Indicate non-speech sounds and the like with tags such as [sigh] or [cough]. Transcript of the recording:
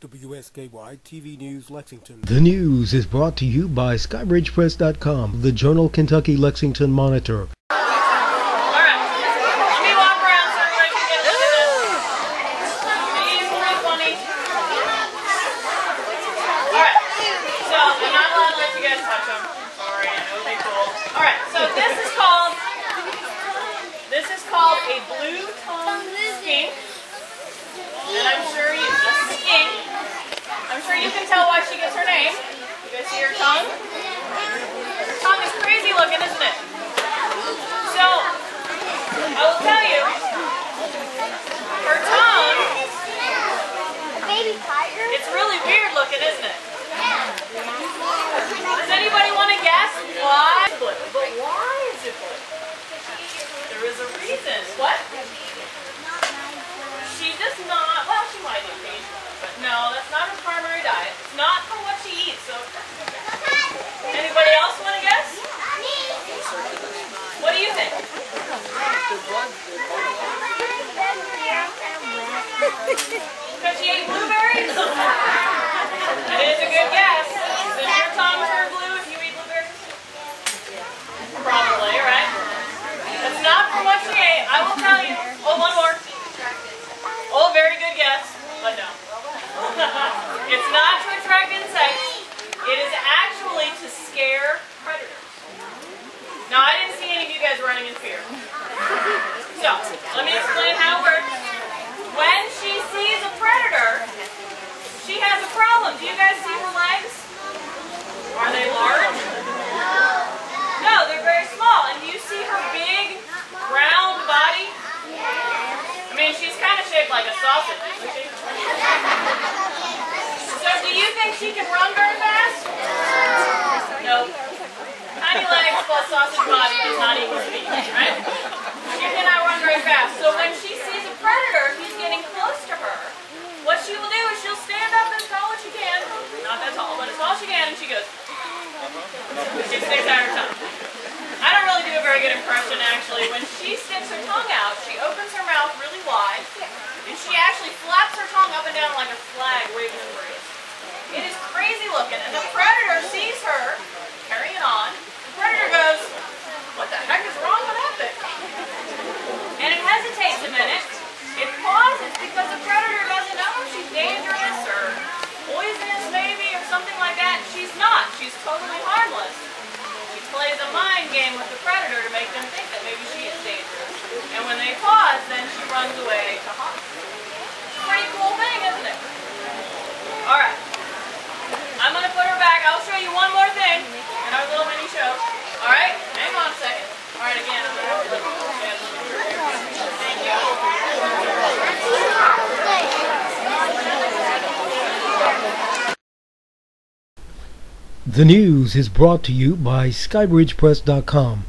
WSKY TV News Lexington. The news is brought to you by SkybridgePress.com, the Journal Kentucky Lexington Monitor. Alright, let me walk around so everybody can get a look at this. These are really funny. Alright, so I'm not allowed to let you guys touch them. Sorry, I know they cool. Alright, so this is called, this is called a blue tongue skink. And I'm sure you, a skink. I'm sure you can tell why she gets her name. You guys see her tongue? Her tongue is crazy looking, isn't it? So, I will tell you, her tongue, Baby tiger? it's really weird looking, isn't it? Does anybody want to guess why? But why is it blue? There is a reason. What? She does not, well, she might occasionally, but no, that's not her primary diet. It's not from what she eats, so. Anybody else want to guess? What do you think? Because she ate blueberries? [laughs] That is a good guess. Does your tongue turn blue if you eat blueberries? Probably, right? That's not from what she ate. I will tell you. Oh, one more. Oh, very good guess. But no. [laughs] it's not to attract insects. It is actually to scare predators. Now, I didn't see any of you guys running in fear. So, let me explain how it works. When she sees a predator, she has a problem. Do you guys see her legs? Are they large? No, they're very small. And do you see her big, round body? I mean, she's kind of shaped like a sausage, isn't she? So do you think she can run very fast? No. Tiny legs plus sausage body does not equal speed, right? She cannot run very fast. So when she sees a predator, if he's getting close to her, what she will do is she'll stand up as tall as she can. Not that tall, but as tall as she can, and she goes. She sticks out her tongue. I don't really do a very good impression, actually. When she sticks her tongue out, she opens her mouth really wide, and she actually flaps her tongue up and down like a flag waving in the breeze. It is crazy looking, and the predator sees her carrying on. The predator goes, what the heck is wrong with that thing? And it hesitates a minute. It pauses because the predator doesn't know if she's dangerous or poisonous maybe or something like that. She's not. She's totally harmless. She plays a mind game with the predator to make them think that maybe she is dangerous. And when they pause, then she runs away The news is brought to you by SkybridgePress.com,